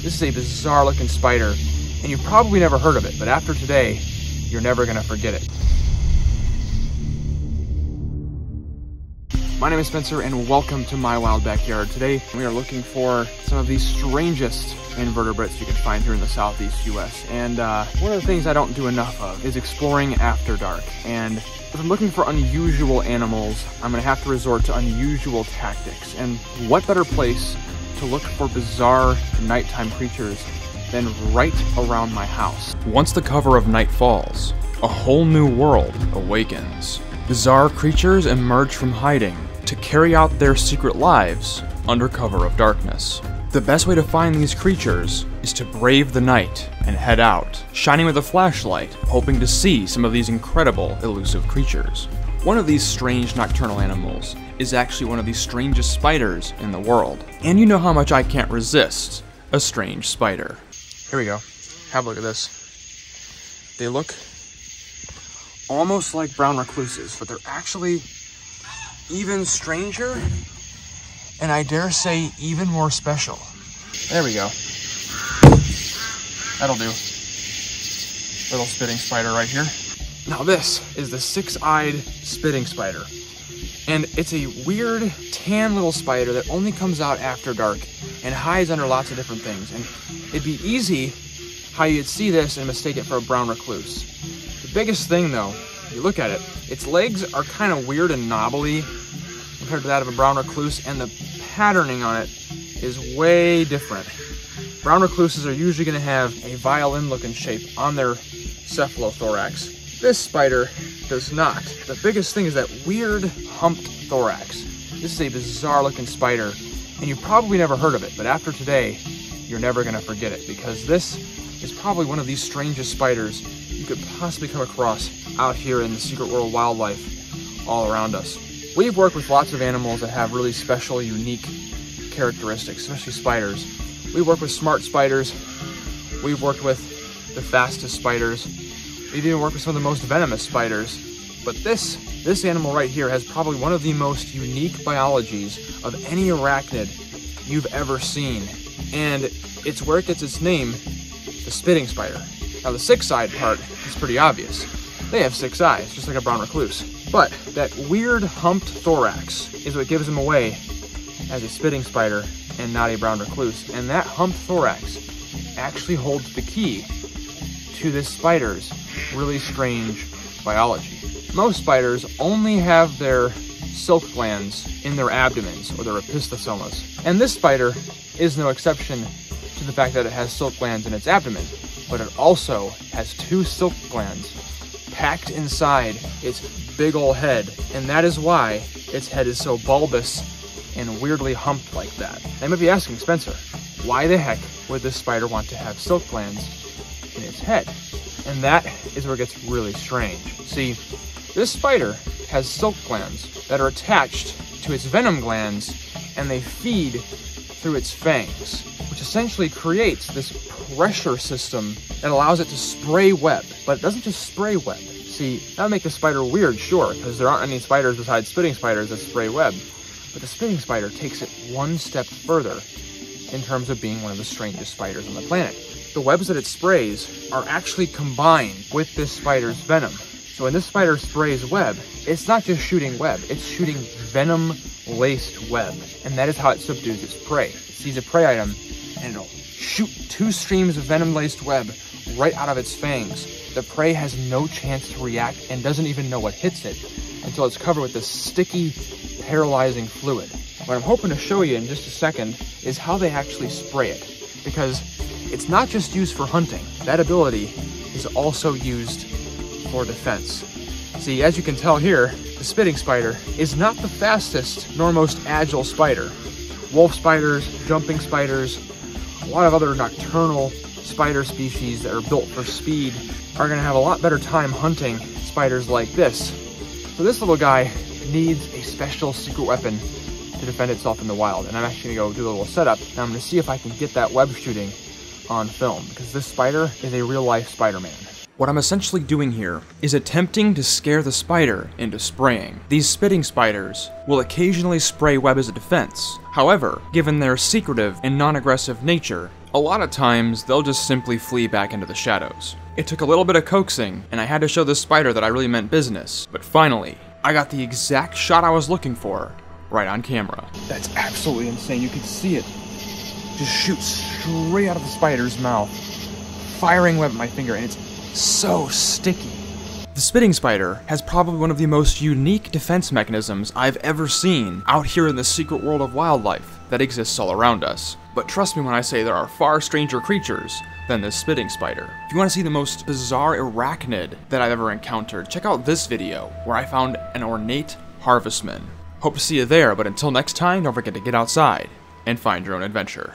This is a bizarre looking spider, and you've probably never heard of it, but after today, you're never gonna forget it. My name is Spencer and welcome to my wild backyard. Today we are looking for some of the strangest invertebrates you can find here in the southeast US. And uh, one of the things I don't do enough of is exploring after dark. And if I'm looking for unusual animals, I'm gonna have to resort to unusual tactics. And what better place to look for bizarre nighttime creatures than right around my house. Once the cover of night falls, a whole new world awakens. Bizarre creatures emerge from hiding to carry out their secret lives under cover of darkness. The best way to find these creatures is to brave the night and head out, shining with a flashlight, hoping to see some of these incredible, elusive creatures. One of these strange nocturnal animals is actually one of the strangest spiders in the world. And you know how much I can't resist a strange spider. Here we go. Have a look at this. They look almost like brown recluses, but they're actually even stranger, and I dare say even more special. There we go. That'll do. Little spitting spider right here. Now this is the six-eyed spitting spider. And it's a weird tan little spider that only comes out after dark and hides under lots of different things. And it'd be easy how you'd see this and mistake it for a brown recluse. The biggest thing though, you look at it, its legs are kind of weird and knobbly compared to that of a brown recluse, and the patterning on it is way different. Brown recluses are usually going to have a violin looking shape on their cephalothorax. This spider does not. The biggest thing is that weird humped thorax. This is a bizarre looking spider, and you've probably never heard of it, but after today, you're never going to forget it because this is probably one of the strangest spiders you could possibly come across out here in the secret world wildlife all around us. We've worked with lots of animals that have really special, unique characteristics, especially spiders. We work with smart spiders. We've worked with the fastest spiders. We've even worked with some of the most venomous spiders. But this, this animal right here has probably one of the most unique biologies of any arachnid you've ever seen. And it's where it gets its name, the spitting spider. Now the six-eyed part is pretty obvious. They have six eyes, just like a brown recluse. But that weird humped thorax is what gives them away as a spitting spider and not a brown recluse. And that humped thorax actually holds the key to this spider's really strange biology. Most spiders only have their silk glands in their abdomens or their opisthosomas. And this spider is no exception to the fact that it has silk glands in its abdomen, but it also has two silk glands packed inside its big ol' head, and that is why its head is so bulbous and weirdly humped like that. They might be asking, Spencer, why the heck would this spider want to have silk glands in its head? And that is where it gets really strange. See, this spider has silk glands that are attached to its venom glands, and they feed through its fangs, which essentially creates this pressure system that allows it to spray web. But it doesn't just spray web. See, that would make the spider weird, sure, because there aren't any spiders besides spitting spiders that spray web. But the spitting spider takes it one step further in terms of being one of the strangest spiders on the planet. The webs that it sprays are actually combined with this spider's venom. So when this spider sprays web, it's not just shooting web, it's shooting venom-laced web. And that is how it subdues its prey. It sees a prey item and it'll shoot two streams of venom-laced web right out of its fangs. The prey has no chance to react and doesn't even know what hits it until it's covered with this sticky, paralyzing fluid. What I'm hoping to show you in just a second is how they actually spray it. Because it's not just used for hunting. That ability is also used for defense. See, as you can tell here, the spitting spider is not the fastest nor most agile spider. Wolf spiders, jumping spiders, a lot of other nocturnal spider species that are built for speed are gonna have a lot better time hunting spiders like this. So this little guy needs a special secret weapon to defend itself in the wild. And I'm actually gonna go do a little setup and I'm gonna see if I can get that web shooting on film because this spider is a real life Spider-Man. What I'm essentially doing here is attempting to scare the spider into spraying. These spitting spiders will occasionally spray web as a defense. However, given their secretive and non-aggressive nature, A lot of times, they'll just simply flee back into the shadows. It took a little bit of coaxing, and I had to show this spider that I really meant business. But finally, I got the exact shot I was looking for, right on camera. That's absolutely insane. You can see it just shoot straight out of the spider's mouth, firing web at my finger, and it's so sticky. The spitting spider has probably one of the most unique defense mechanisms I've ever seen out here in the secret world of wildlife that exists all around us. But trust me when I say there are far stranger creatures than this spitting spider. If you want to see the most bizarre arachnid that I've ever encountered, check out this video where I found an ornate harvestman. Hope to see you there, but until next time, don't forget to get outside and find your own adventure.